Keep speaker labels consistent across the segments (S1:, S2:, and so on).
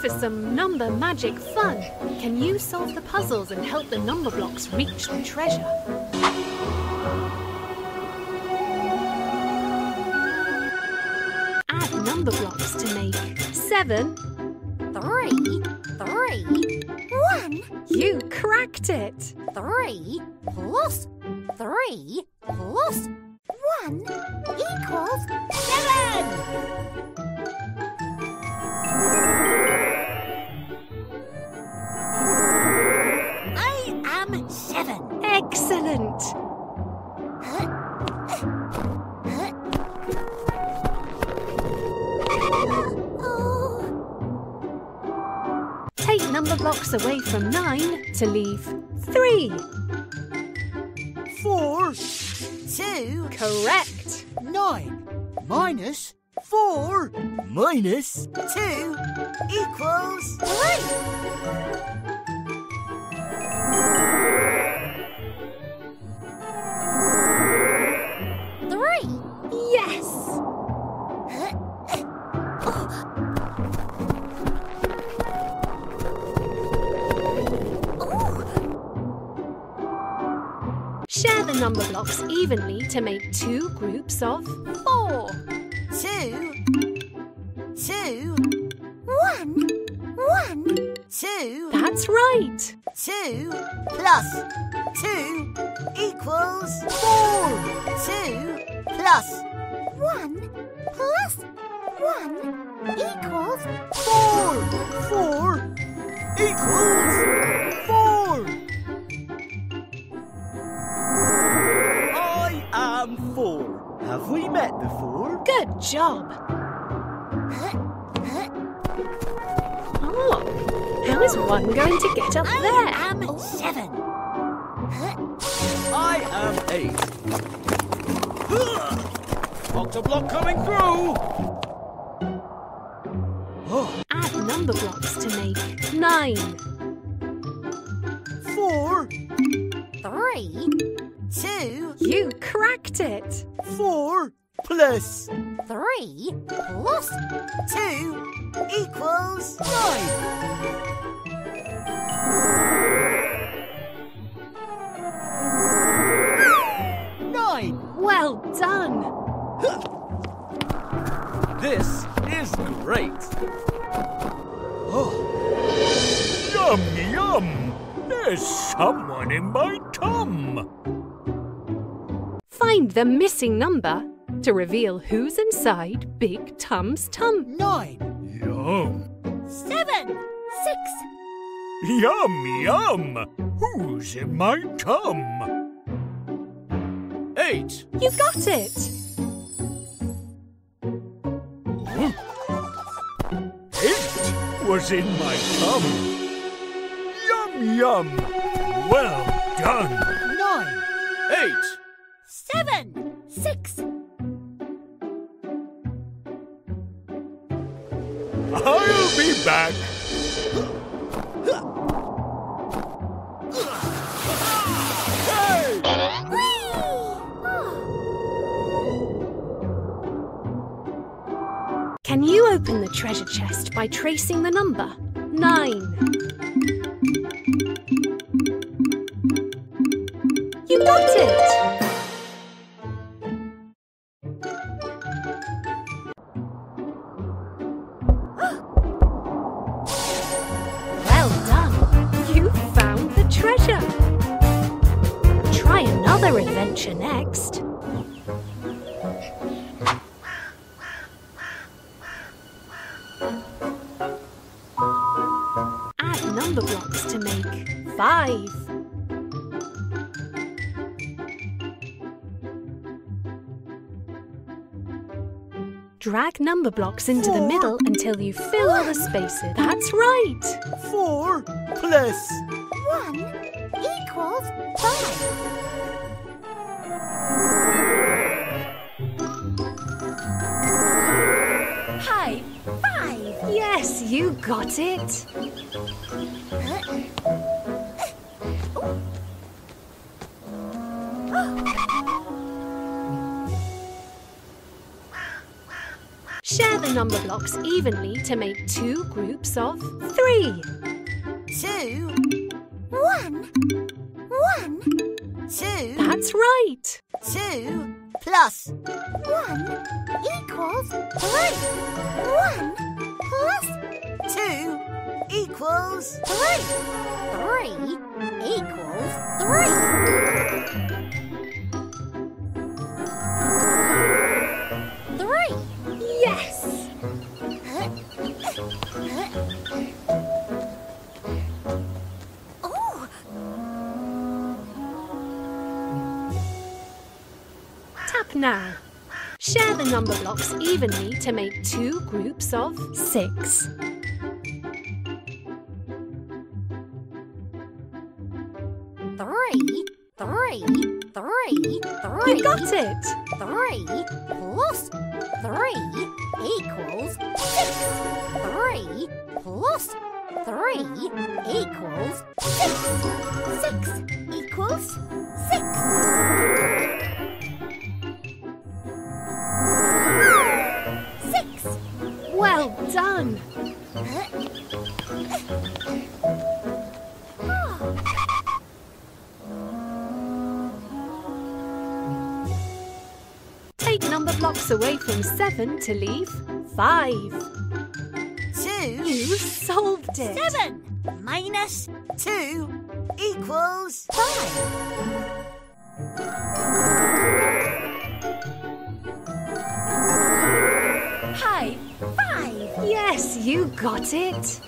S1: for some number magic fun. Can you solve the puzzles and help the number blocks reach the treasure? Add number blocks to make seven.
S2: Three, three, one,
S1: You cracked it!
S2: three plus three plus one equals
S1: blocks away from nine to leave three.
S3: Four, two,
S1: Correct!
S3: nine, minus four, minus two, equals three.
S2: three.
S1: Number blocks evenly to make two groups of four.
S3: Two, two,
S2: One, one,
S3: two,
S1: That's right!
S3: two, plus two, equals four. Two, plus
S2: one, plus one equals
S3: four. Four, equals four. Have we met before?
S1: Good job! Oh, how is one going to get up
S2: I
S1: there?
S2: I am seven.
S3: I am eight. Octoblock coming through. Oh,
S1: Add number blocks to make nine.
S3: four,
S2: Three,
S3: two,
S1: You cracked it!
S3: four, plus
S2: three plus
S3: two equals nine. Nine.
S1: Well done!
S3: This is great. Oh. Yum, yum. There's someone in my tum.
S1: Find the missing number to reveal who's inside Big Tum's tum.
S3: Nine. Yum.
S2: seven, six,
S3: Yum, yum. Who's in my tum? Eight.
S1: You got it!
S3: Eight was in my tum. Yum, yum. Well done. Nine. Eight.
S2: Seven, six.
S3: I'll be back.
S1: Can you open the treasure chest by tracing the number? Nine. Adventure next. Add number blocks to make five. Drag number blocks into the middle until you fill all the spaces. That's right!
S3: Four plus
S2: One equals five. High five.
S1: Yes, you got it! Share the the number blocks evenly to make two groups of three.
S3: Two,
S2: One, one,
S3: two,
S1: That's right.
S3: Two, plus
S2: one equals three. One plus
S3: two equals
S2: three. Three equals three. Three.
S1: Yes. Now. Share the number blocks evenly to make two groups of six.
S2: three, three, three, three.
S1: You got it.
S2: Three plus three equals six. Three plus three equals six. Six equals six.
S1: Blocks away from seven to leave five.
S3: two,
S1: You solved it.
S2: Seven minus
S3: two equals
S2: five. High five.
S1: Yes, you got it.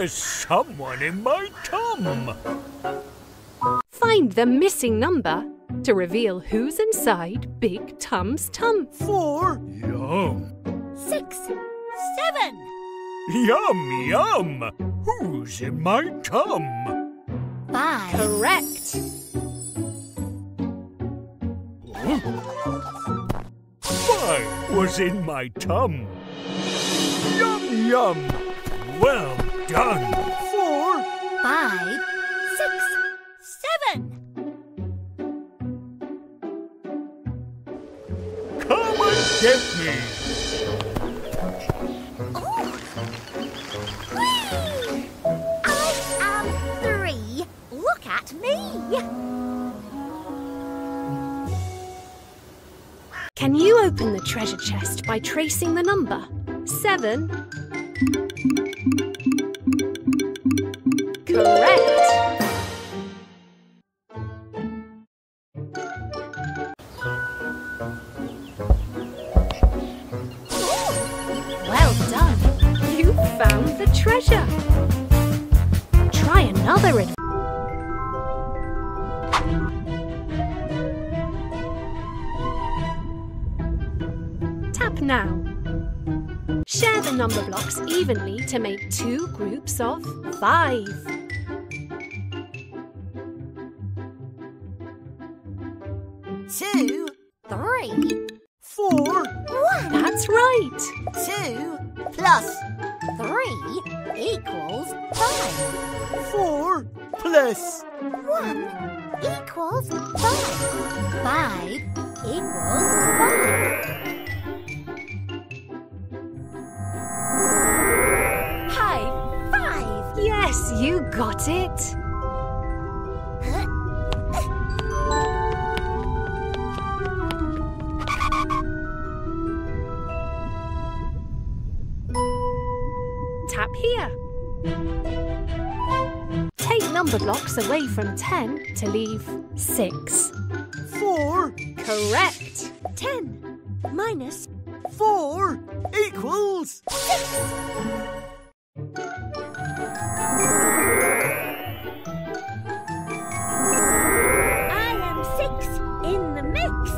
S4: There's someone in my tum!
S1: Find the missing number to reveal who's inside Big Tum's tum.
S3: four,
S4: Yum!
S2: Six. Seven.
S4: Yum, yum! Who's in my tum?
S2: Five.
S1: Correct.
S4: Five was in my tum. Yum, yum! Well done!
S3: four,
S2: Five. Six. Seven.
S4: Come and get me!
S2: Whee! I am three. Look at me.
S1: Can you open the treasure chest by tracing the number? Seven. Correct. Well done. You found the treasure. Try another adventure. Tap now. Share the number blocks evenly to make two groups of five.
S2: Three equals five.
S3: four, plus
S2: One equals five. Five equals five. High five.
S1: Yes, you got it. Tap here. Take number blocks away from 10 to leave 6.
S3: four,
S1: Correct.
S2: Ten minus
S3: four equals 6.
S2: I am six in the mix.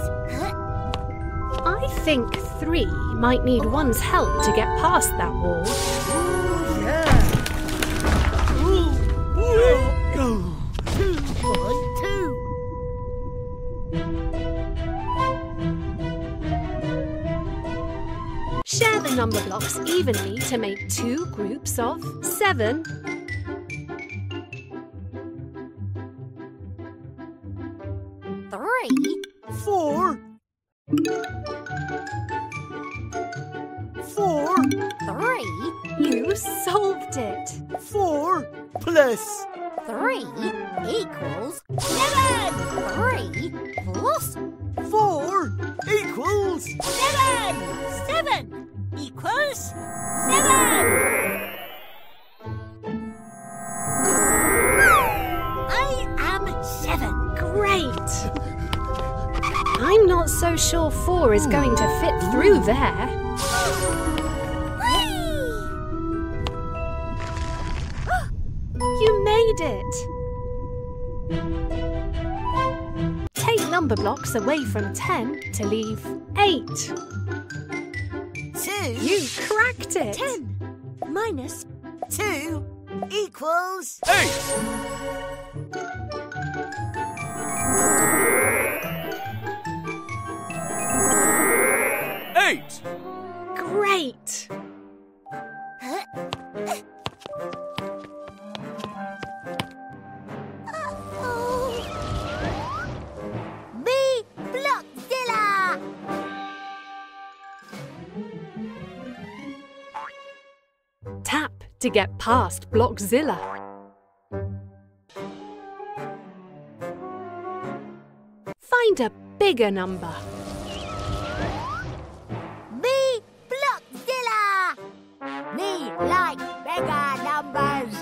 S1: I think 3 might need one's help to get past that wall. Share the number blocks evenly to make two groups of 7. is going to fit through there. you made it! Take number blocks away from 10 to leave 8.
S3: 2
S1: You cracked it!
S2: 10 minus
S3: 2 equals
S1: 8! To get past Blockzilla. Find a bigger number.
S2: Me Blockzilla. Me like bigger numbers.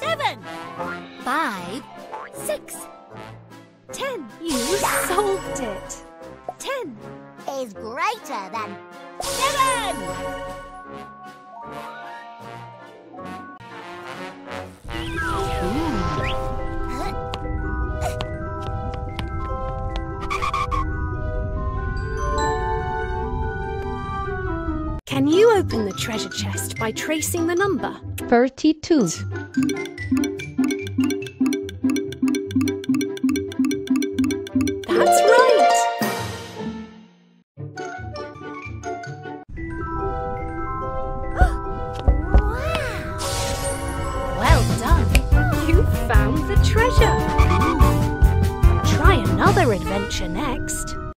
S2: Seven. Five. Six. Ten.
S1: You solved it.
S2: Ten is greater than.
S1: Can you open the treasure chest by tracing the number?
S5: 32.